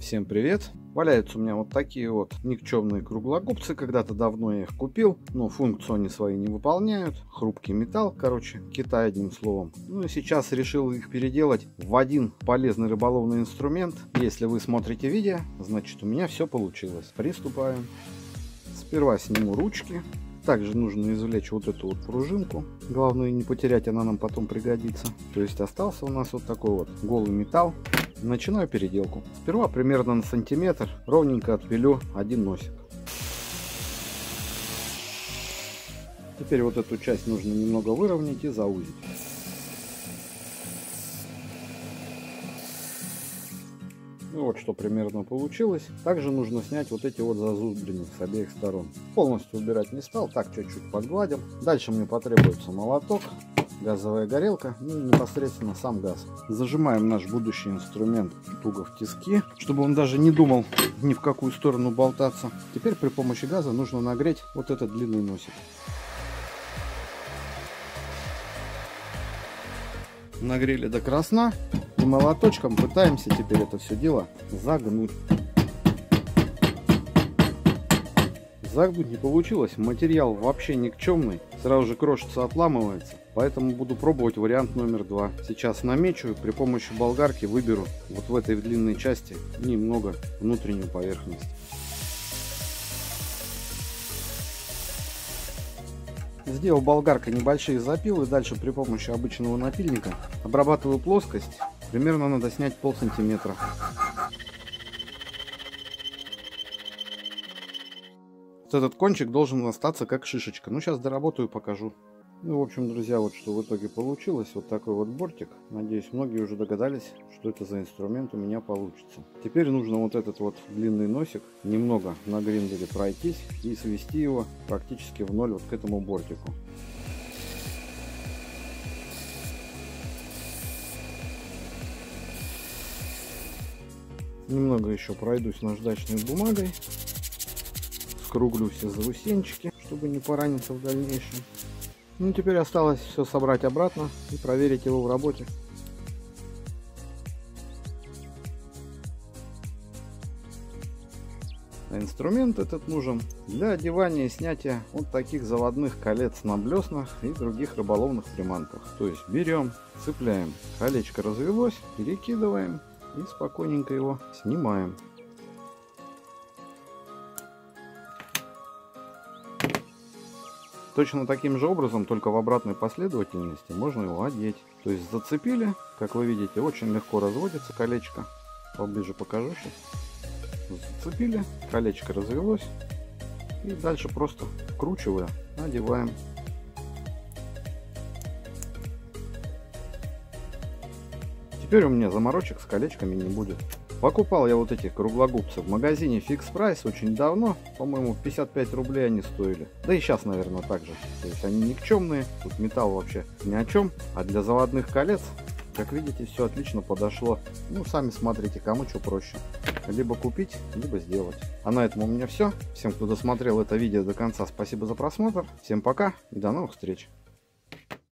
Всем привет! Валяются у меня вот такие вот никчемные круглогубцы. Когда-то давно я их купил, но функцию они свои не выполняют. Хрупкий металл, короче, Китай одним словом. Ну и сейчас решил их переделать в один полезный рыболовный инструмент. Если вы смотрите видео, значит у меня все получилось. Приступаем. Сперва сниму ручки. Также нужно извлечь вот эту вот пружинку. Главное не потерять, она нам потом пригодится. То есть остался у нас вот такой вот голый металл. Начинаю переделку. Сперва примерно на сантиметр ровненько отпилю один носик. Теперь вот эту часть нужно немного выровнять и заузить. Ну вот что примерно получилось. Также нужно снять вот эти вот зазубрины с обеих сторон. Полностью убирать не стал, так чуть-чуть подгладил. Дальше мне потребуется молоток газовая горелка, ну непосредственно сам газ. Зажимаем наш будущий инструмент туго в тиски, чтобы он даже не думал ни в какую сторону болтаться. Теперь при помощи газа нужно нагреть вот этот длинный носик. Нагрели до красна и молоточком пытаемся теперь это все дело загнуть. Загнуть не получилось, материал вообще никчемный, сразу же крошится, отламывается. Поэтому буду пробовать вариант номер два. Сейчас намечу и при помощи болгарки выберу вот в этой длинной части немного внутреннюю поверхность. Сделал болгаркой небольшие запилы, дальше при помощи обычного напильника обрабатываю плоскость. Примерно надо снять пол сантиметра. Вот этот кончик должен остаться как шишечка. Ну, сейчас доработаю покажу. Ну, в общем, друзья, вот что в итоге получилось. Вот такой вот бортик. Надеюсь, многие уже догадались, что это за инструмент у меня получится. Теперь нужно вот этот вот длинный носик немного на гринделе пройтись и свести его практически в ноль вот к этому бортику. Немного еще пройдусь наждачной бумагой. Скруглю все заусенчики, чтобы не пораниться в дальнейшем. Ну, теперь осталось все собрать обратно и проверить его в работе. А инструмент этот нужен для одевания и снятия вот таких заводных колец на блеснах и других рыболовных приманках. То есть берем, цепляем, колечко развелось, перекидываем и спокойненько его снимаем. Точно таким же образом, только в обратной последовательности, можно его одеть. То есть зацепили, как вы видите, очень легко разводится колечко. Поближе покажу сейчас. Зацепили, колечко развелось. И дальше просто вкручивая, надеваем. Теперь у меня заморочек с колечками не будет. Покупал я вот эти круглогубцы в магазине Fix Price очень давно. По-моему, 55 рублей они стоили. Да и сейчас, наверное, так же. То есть они никчемные. Тут металл вообще ни о чем. А для заводных колец, как видите, все отлично подошло. Ну, сами смотрите, кому что проще. Либо купить, либо сделать. А на этом у меня все. Всем, кто досмотрел это видео до конца, спасибо за просмотр. Всем пока и до новых встреч.